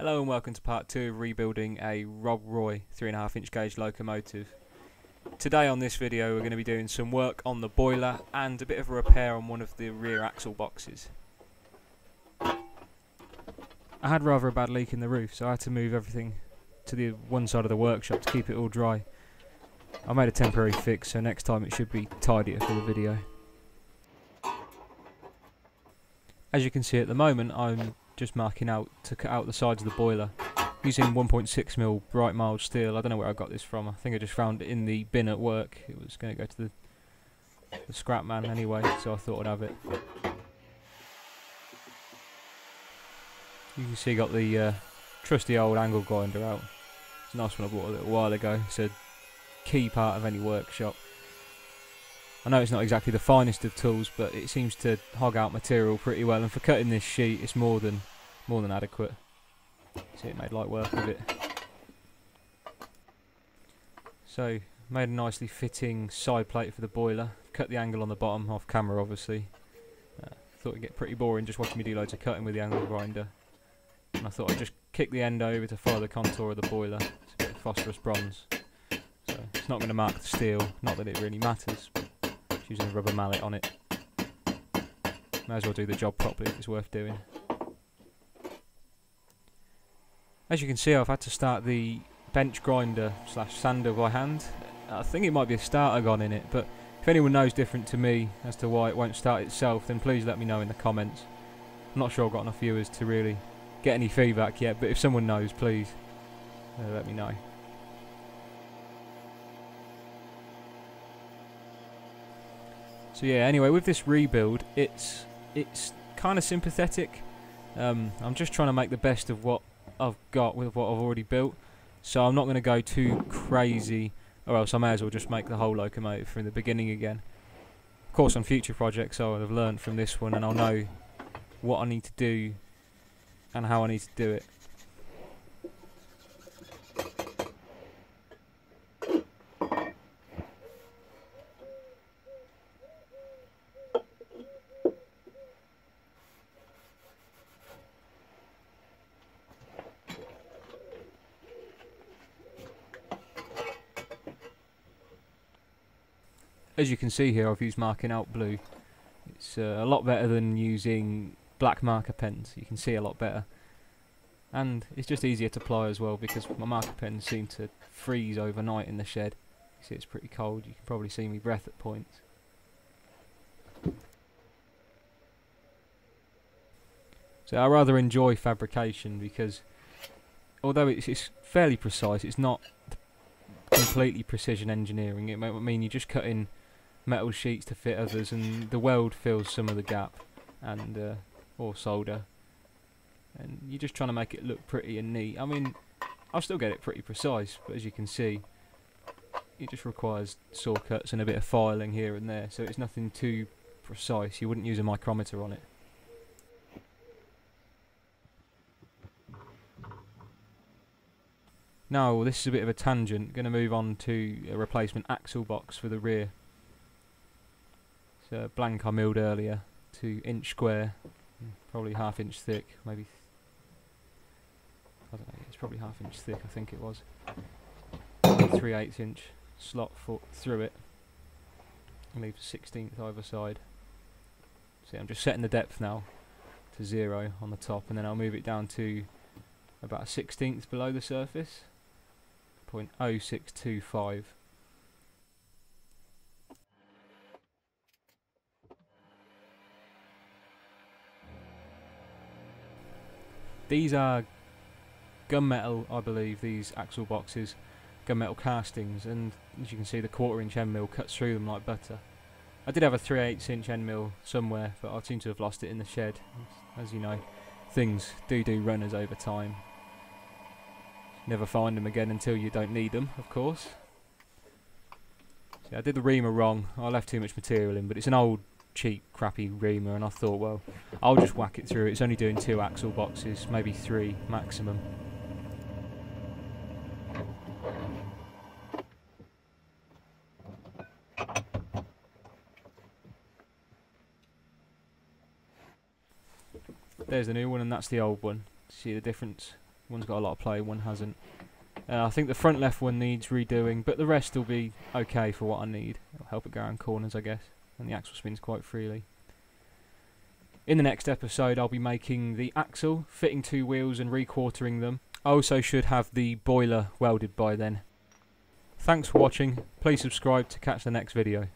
Hello and welcome to part two of rebuilding a Rob Roy 3.5 inch gauge locomotive. Today on this video we're going to be doing some work on the boiler and a bit of a repair on one of the rear axle boxes. I had rather a bad leak in the roof so I had to move everything to the one side of the workshop to keep it all dry. I made a temporary fix so next time it should be tidier for the video. As you can see at the moment I'm just marking out to cut out the sides of the boiler using 1.6mm bright mild steel. I don't know where I got this from. I think I just found it in the bin at work. It was going to go to the, the scrap man anyway, so I thought I'd have it. You can see I got the uh, trusty old angle grinder out. It's a nice one I bought a little while ago. It's a key part of any workshop. I know it's not exactly the finest of tools, but it seems to hog out material pretty well, and for cutting this sheet, it's more than more than adequate. See, it made light work of it. So, made a nicely fitting side plate for the boiler. Cut the angle on the bottom off camera, obviously. Uh, thought it'd get pretty boring just watching me do loads of cutting with the angle grinder. And I thought I'd just kick the end over to follow the contour of the boiler. It's a bit of phosphorus bronze. So, it's not going to mark the steel, not that it really matters, using a rubber mallet on it. Might as well do the job properly if it's worth doing. As you can see I've had to start the bench grinder slash sander by hand. I think it might be a starter gone in it but if anyone knows different to me as to why it won't start itself then please let me know in the comments. I'm not sure I've got enough viewers to really get any feedback yet but if someone knows please uh, let me know. So yeah, anyway, with this rebuild, it's it's kind of sympathetic. Um, I'm just trying to make the best of what I've got with what I've already built. So I'm not going to go too crazy, or else I may as well just make the whole locomotive from the beginning again. Of course, on future projects, I'll have learned from this one, and I'll know what I need to do and how I need to do it. As you can see here I've used marking out blue. It's uh, a lot better than using black marker pens. You can see a lot better. And it's just easier to apply as well because my marker pens seem to freeze overnight in the shed. You see it's pretty cold. You can probably see me breath at points. So I rather enjoy fabrication because although it's, it's fairly precise it's not completely precision engineering. It might mean you're just cutting metal sheets to fit others, and the weld fills some of the gap, and uh, or solder. And you're just trying to make it look pretty and neat. I mean, I'll still get it pretty precise, but as you can see, it just requires saw cuts and a bit of filing here and there, so it's nothing too precise. You wouldn't use a micrometer on it. Now, this is a bit of a tangent. Going to move on to a replacement axle box for the rear uh, blank I milled earlier to inch square, mm, probably half inch thick, maybe. I don't know. It's probably half inch thick. I think it was. Three eighths inch slot foot through it. Leave a sixteenth either side. See, I'm just setting the depth now to zero on the top, and then I'll move it down to about a sixteenth below the surface. 0.0625 These are gunmetal, I believe, these axle boxes, gunmetal castings, and as you can see the quarter inch end mill cuts through them like butter. I did have a 3 8 inch end mill somewhere, but I seem to have lost it in the shed. As you know, things do do runners over time. Never find them again until you don't need them, of course. See, I did the reamer wrong. I left too much material in, but it's an old cheap, crappy reamer, and I thought, well, I'll just whack it through. It's only doing two axle boxes, maybe three maximum. There's the new one, and that's the old one. See the difference? One's got a lot of play, one hasn't. Uh, I think the front left one needs redoing, but the rest will be okay for what I need. It'll help it go around corners, I guess, and the axle spins quite freely. In the next episode, I'll be making the axle, fitting two wheels and re-quartering them. I also should have the boiler welded by then. Thanks for watching. Please subscribe to catch the next video.